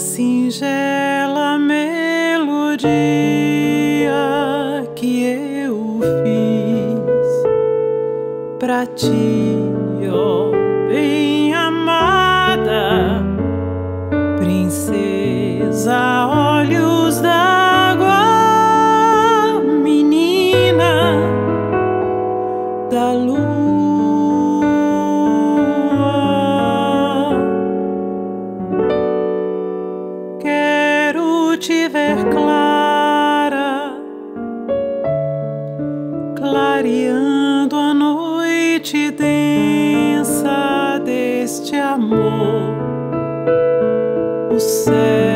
singela melodia que eu fiz pra ti, ó bem amada princesa, clareando a noite densa deste amor. O céu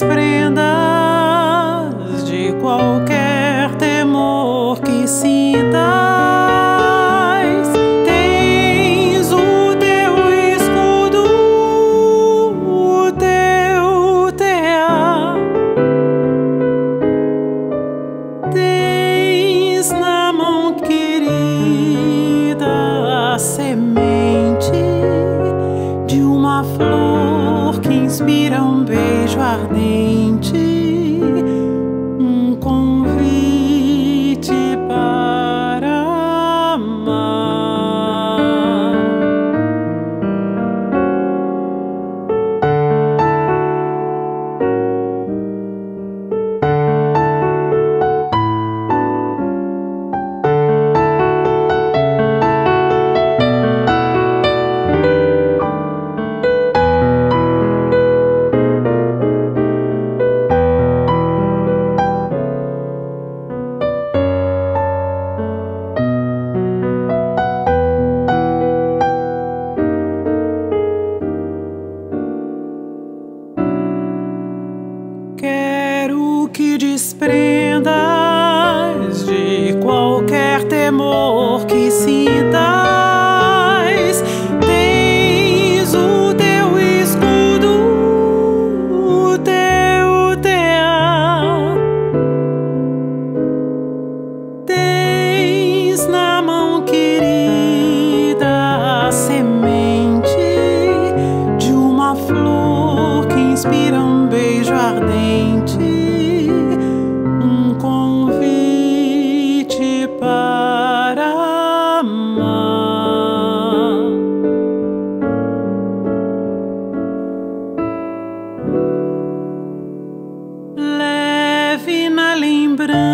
desprendas de qualquer temor que sintas. Tens o teu escudo, o teu tear. Tens na mão querida a semente de uma flor que inspira um beijo que desprendas de qualquer temor que sintas. Na lembrança